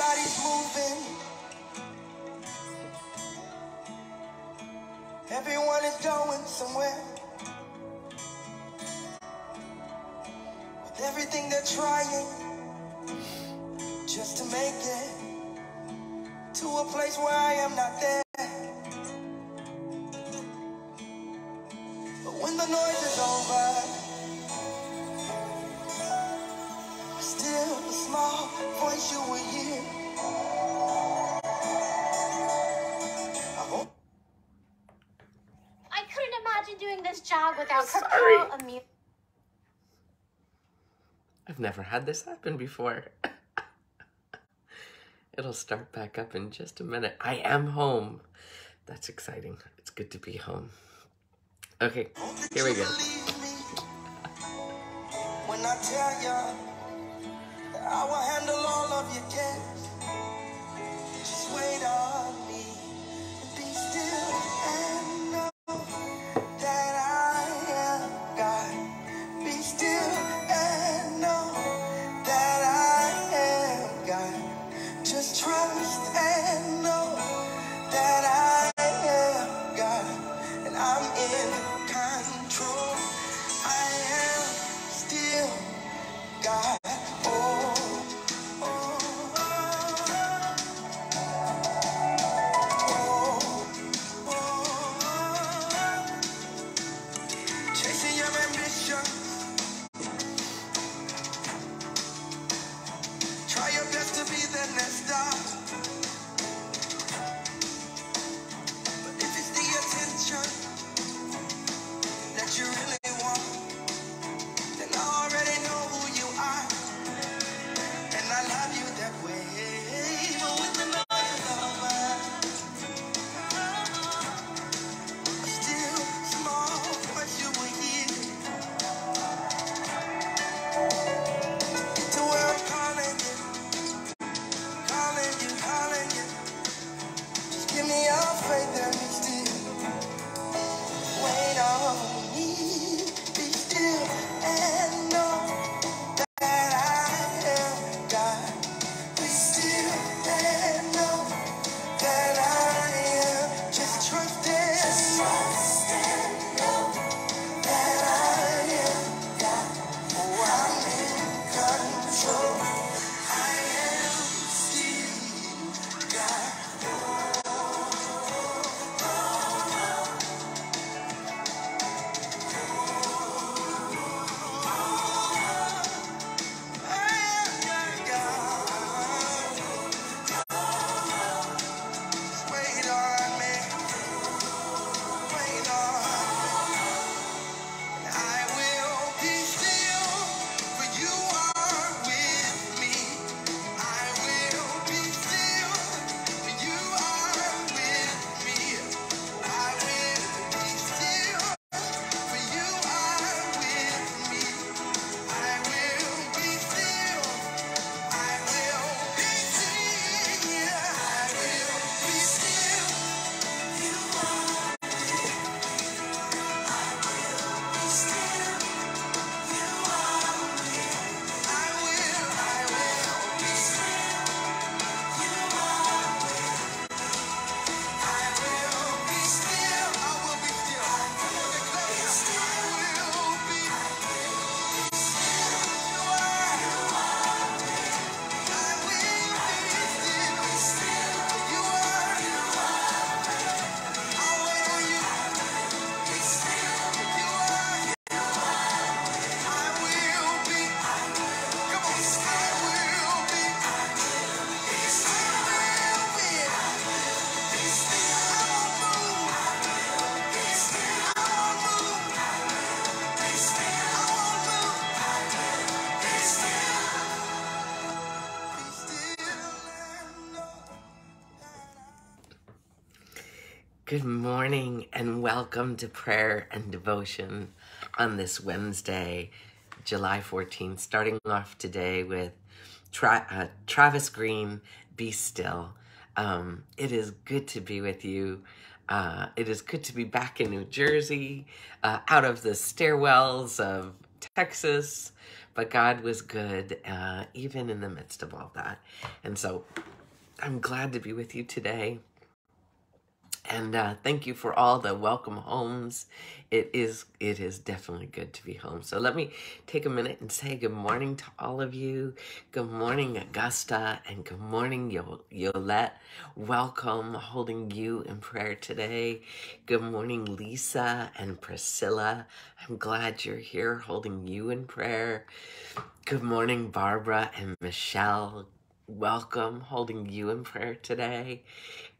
Everybody's moving. Everyone is going somewhere. With everything they're trying just to make it to a place where I am not there. dog without Sorry. Amu- I've never had this happen before. It'll start back up in just a minute. I am home. That's exciting. It's good to be home. Okay, here we go. When I tell you, I will handle all of your cares. Just wait. Good morning and welcome to prayer and devotion on this Wednesday, July 14th. Starting off today with Tra uh, Travis Greene, Be Still. Um, it is good to be with you. Uh, it is good to be back in New Jersey, uh, out of the stairwells of Texas, but God was good uh, even in the midst of all that. And so I'm glad to be with you today. And uh, thank you for all the welcome homes. It is it is definitely good to be home. So let me take a minute and say good morning to all of you. Good morning, Augusta, and good morning, Yo- Yolette. Welcome, holding you in prayer today. Good morning, Lisa and Priscilla. I'm glad you're here, holding you in prayer. Good morning, Barbara and Michelle. Welcome, holding you in prayer today.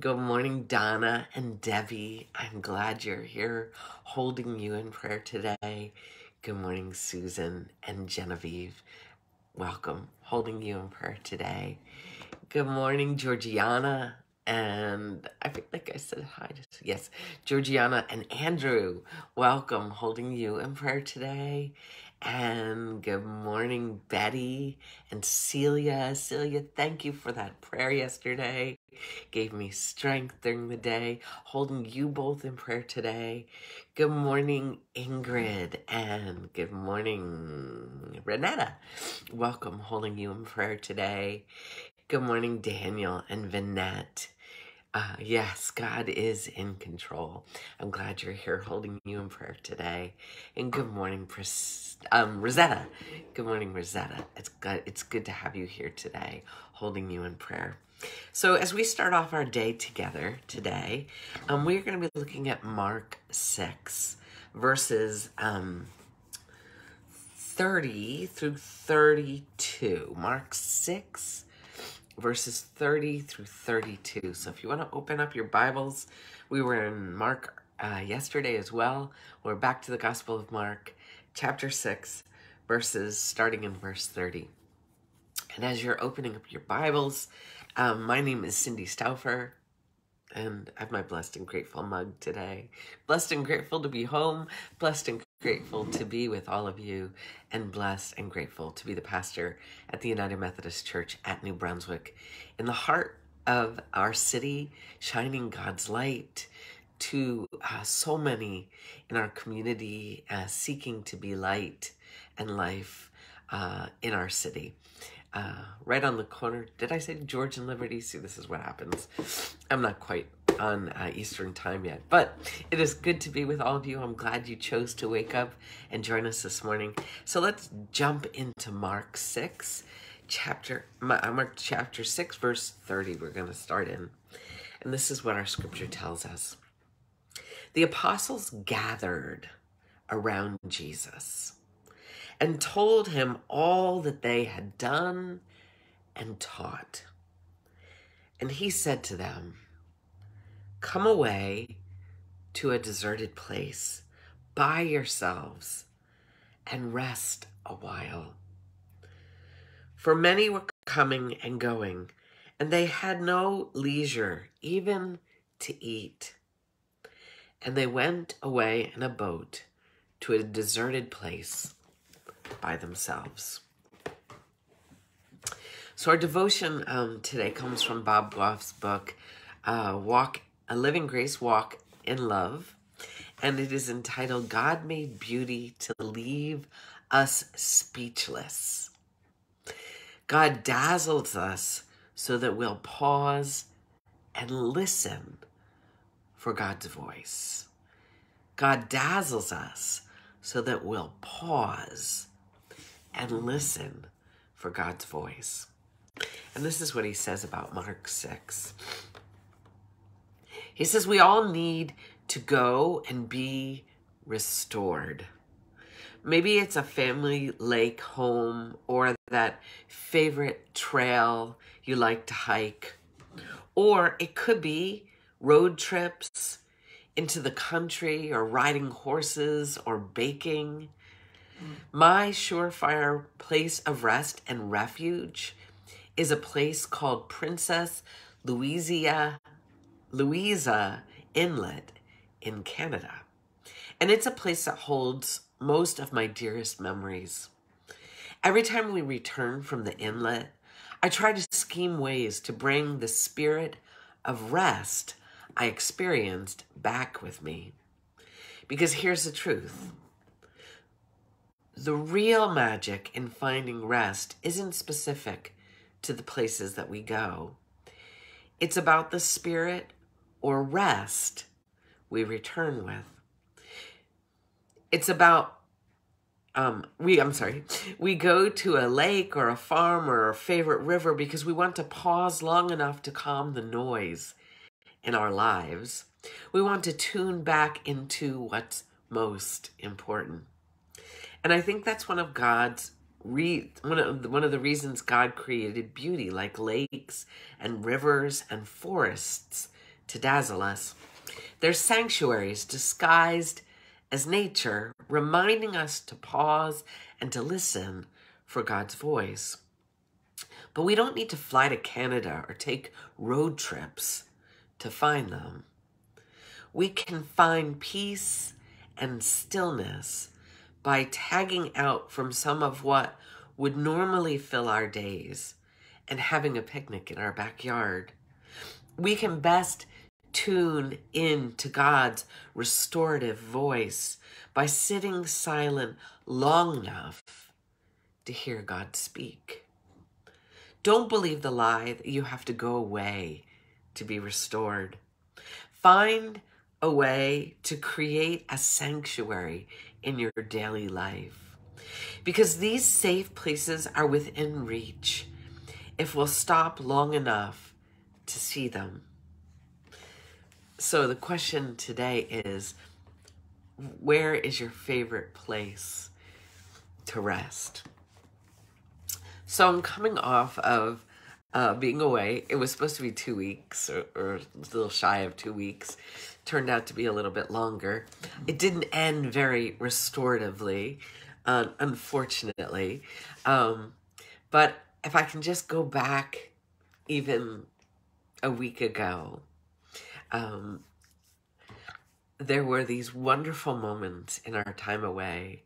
Good morning, Donna and Debbie. I'm glad you're here, holding you in prayer today. Good morning, Susan and Genevieve. Welcome, holding you in prayer today. Good morning, Georgiana. And I feel like I said hi to, yes, Georgiana and Andrew. Welcome, holding you in prayer today. And good morning, Betty and Celia. Celia, thank you for that prayer yesterday. Gave me strength during the day, holding you both in prayer today. Good morning, Ingrid, and good morning, Renetta. Welcome, holding you in prayer today. Good morning, Daniel and Vinette. Uh, yes, God is in control. I'm glad you're here holding you in prayer today. And good morning, Pris- um, Rosetta. Good morning, Rosetta. It's good, it's good to have you here today, holding you in prayer. So, as we start off our day together today, um, we're going to be looking at Mark 6, verses um, 30 through 32. Mark 6, verses 30 through 32. So if you want to open up your Bibles, we were in Mark uh, yesterday as well. We're back to the Gospel of Mark, chapter 6, verses starting in verse 30. And as you're opening up your Bibles, um, my name is Cindy Stauffer. And I have my blessed and grateful mug today. Blessed and grateful to be home. Blessed and grateful to be with all of you. And blessed and grateful to be the pastor at the United Methodist Church at New Brunswick in the heart of our city, shining God's light to uh, so many in our community uh, seeking to be light and life uh, in our city uh, right on the corner. Did I say George and Liberty? See, this is what happens. I'm not quite on uh, Eastern time yet, but it is good to be with all of you. I'm glad you chose to wake up and join us this morning. So let's jump into Mark 6, chapter, uh, Mark chapter 6, verse 30. We're going to start in. And this is what our scripture tells us. The apostles gathered around Jesus and told him all that they had done and taught. And he said to them, Come away to a deserted place by yourselves and rest a while. For many were coming and going, and they had no leisure even to eat. And they went away in a boat to a deserted place by themselves. So our devotion um, today comes from Bob Goff's book, uh, "Walk a Living Grace Walk in Love," and it is entitled "God Made Beauty to Leave Us Speechless." God dazzles us so that we'll pause and listen for God's voice. God dazzles us so that we'll pause and listen for God's voice. And this is what he says about Mark 6. He says, We all need to go and be restored. Maybe it's a family lake home or that favorite trail you like to hike. Or it could be road trips into the country or riding horses or baking. My surefire place of rest and refuge is a place called Princess Louisa, Louisa Inlet in Canada. And it's a place that holds most of my dearest memories. Every time we return from the inlet, I try to scheme ways to bring the spirit of rest I experienced back with me. Because here's the truth the real magic in finding rest isn't specific to the places that we go. It's about the spirit or rest we return with. It's about um we I'm sorry. We go to a lake or a farm or a favorite river because we want to pause long enough to calm the noise in our lives. We want to tune back into what's most important. And I think that's one of God's re- one of the, one of the reasons God created beauty like lakes and rivers and forests to dazzle us. They're sanctuaries disguised as nature, reminding us to pause and to listen for God's voice. But we don't need to fly to Canada or take road trips to find them. We can find peace and stillness by tagging out from some of what would normally fill our days and having a picnic in our backyard. We can best tune in to God's restorative voice by sitting silent long enough to hear God speak. Don't believe the lie that you have to go away to be restored. Find a way to create a sanctuary in your daily life. Because these safe places are within reach if we'll stop long enough to see them. So the question today is where is your favorite place to rest? So I'm coming off of uh, being away. It was supposed to be two weeks or, or, a little shy of two weeks. Turned out to be a little bit longer. It didn't end very restoratively, uh, unfortunately. Um, but if I can just go back even a week ago, um, there were these wonderful moments in our time away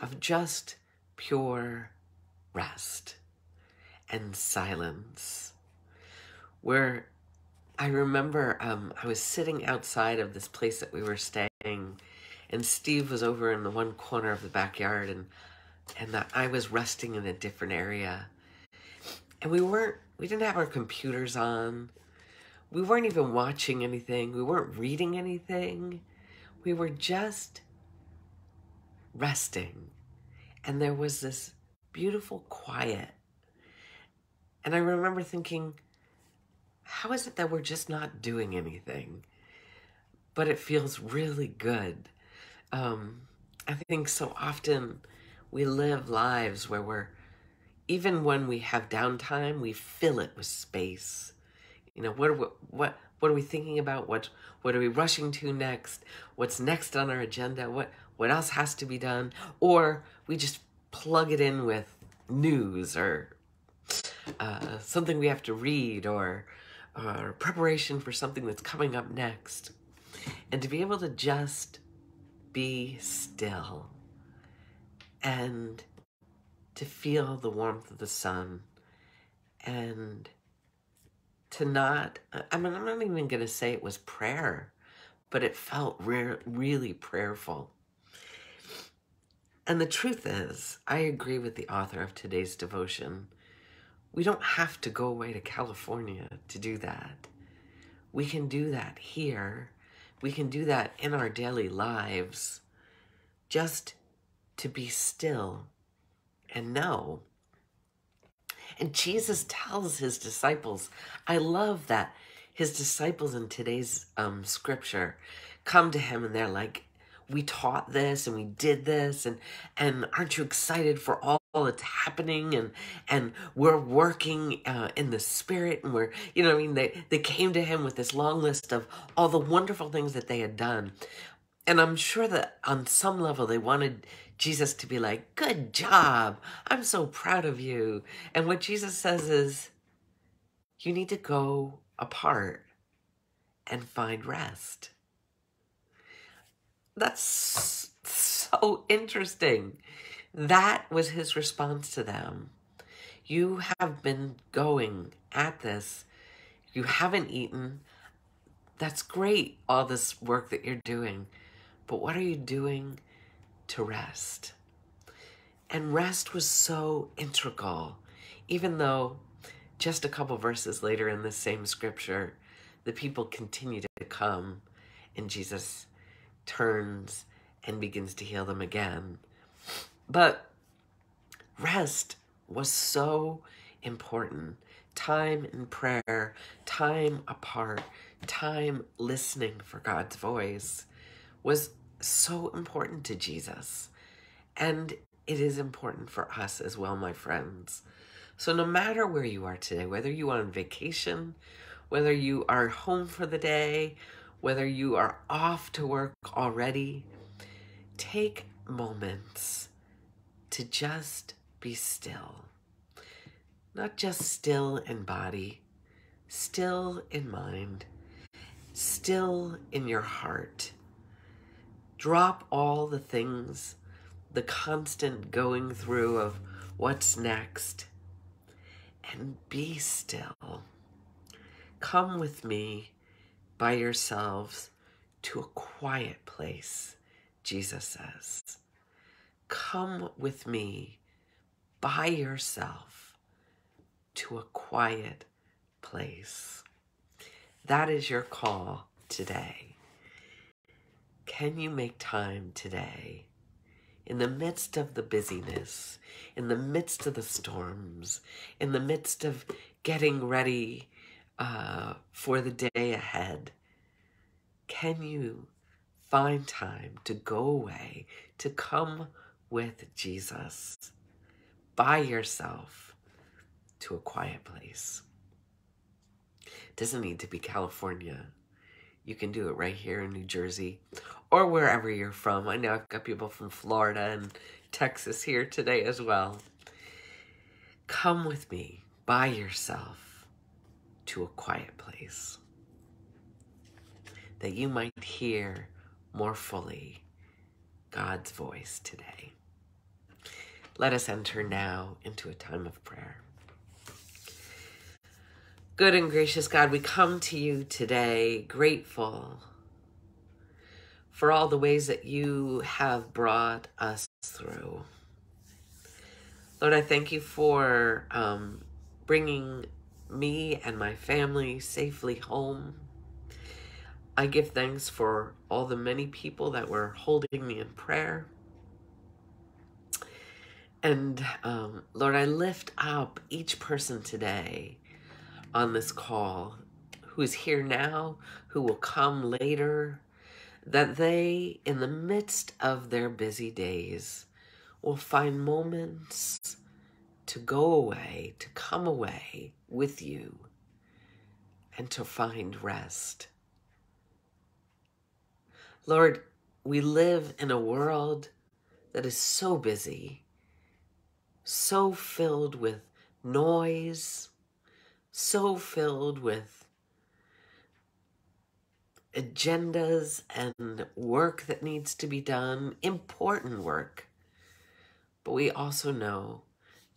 of just pure rest and silence. Where I remember um, I was sitting outside of this place that we were staying and Steve was over in the one corner of the backyard and and I was resting in a different area. And we weren't we didn't have our computers on we weren't even watching anything we weren't reading anything we were just resting and there was this beautiful quiet and I remember thinking, how is it that we're just not doing anything? But it feels really good. Um, I think so often we live lives where we're, even when we have downtime, we fill it with space. You know, what are we, what what are we thinking about? What what are we rushing to next? What's next on our agenda? What what else has to be done? Or we just plug it in with news or uh, something we have to read or, or preparation for something that's coming up next. And to be able to just be still and to feel the warmth of the sun and to not, I mean, I'm not even going to say it was prayer, but it felt re- really prayerful. And the truth is, I agree with the author of today's devotion we don't have to go away to California to do that. We can do that here. We can do that in our daily lives. Just to be still and know. And Jesus tells his disciples, I love that his disciples in today's um, scripture come to him and they're like, we taught this and we did this and and aren't you excited for all that's happening and and we're working uh, in the spirit and we're you know i mean? They they came to him with this long list of all the wonderful things that they had done. And i'm sure that on some level they wanted jesus to be like good job i'm so proud of you and what jesus says is you need to go apart and find rest that's so interesting. That was his response to them. You have been going at this. You haven't eaten. That's great, all this work that you're doing. But what are you doing to rest? And rest was so integral, even though just a couple verses later in the same scripture, the people continue to come, and Jesus turns and begins to heal them again. But rest was so important. Time in prayer, time apart, time listening for God's voice was so important to Jesus. And it is important for us as well, my friends. So, no matter where you are today, whether you are on vacation, whether you are home for the day, whether you are off to work already, take moments to just be still. Not just still in body, still in mind, still in your heart. Drop all the things, the constant going through of what's next, and be still. Come with me by yourselves to a quiet place, Jesus says. Come with me by yourself to a quiet place. That is your call today. Can you make time today? In the midst of the busyness, in the midst of the storms, in the midst of getting ready uh, for the day ahead, can you find time to go away, to come with Jesus by yourself to a quiet place? Doesn't need to be California. You can do it right here in New Jersey or wherever you're from. I know I've got people from Florida and Texas here today as well. Come with me by yourself to a quiet place that you might hear more fully God's voice today. Let us enter now into a time of prayer. Good and gracious God, we come to you today grateful for all the ways that you have brought us through. Lord, I thank you for um, bringing me and my family safely home. I give thanks for all the many people that were holding me in prayer. And um, Lord, I lift up each person today on this call who is here now, who will come later, that they, in the midst of their busy days, will find moments to go away, to come away with you, and to find rest. Lord, we live in a world that is so busy, so filled with noise, so filled with agendas and work that needs to be done, important work. But we also know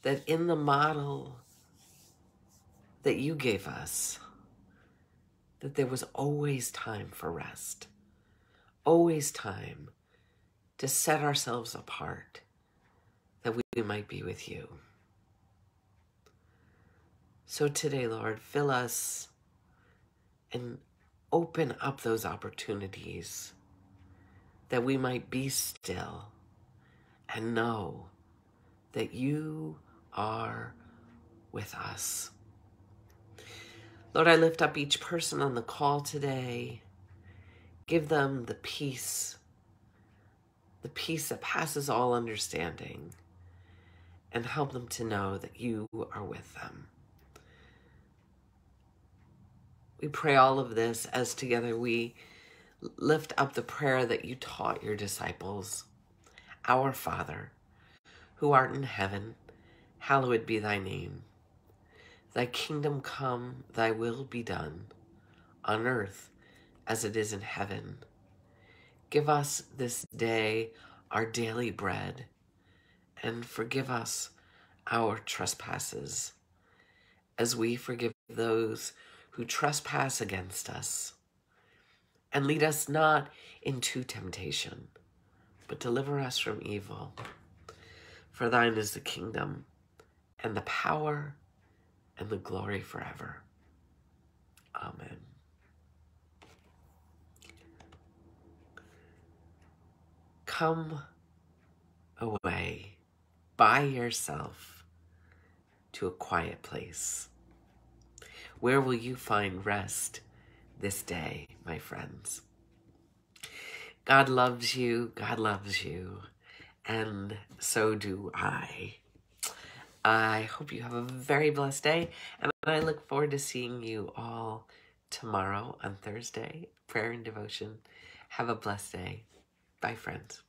that in the model that you gave us, that there was always time for rest, always time to set ourselves apart, that we might be with you. So today, Lord, fill us and open up those opportunities that we might be still and know that you are with us. Lord, I lift up each person on the call today. Give them the peace, the peace that passes all understanding, and help them to know that you are with them. We pray all of this as together we lift up the prayer that you taught your disciples. Our Father, who art in heaven, hallowed be thy name. Thy kingdom come, thy will be done, on earth as it is in heaven. Give us this day our daily bread, and forgive us our trespasses, as we forgive those who trespass against us. And lead us not into temptation, but deliver us from evil. For thine is the kingdom, and the power, and the glory forever. Amen. Come away by yourself to a quiet place. Where will you find rest this day, my friends? God loves you, God loves you, and so do I. I hope you have a very blessed day, and I look forward to seeing you all tomorrow on Thursday, prayer and devotion. Have a blessed day. Bye, friends.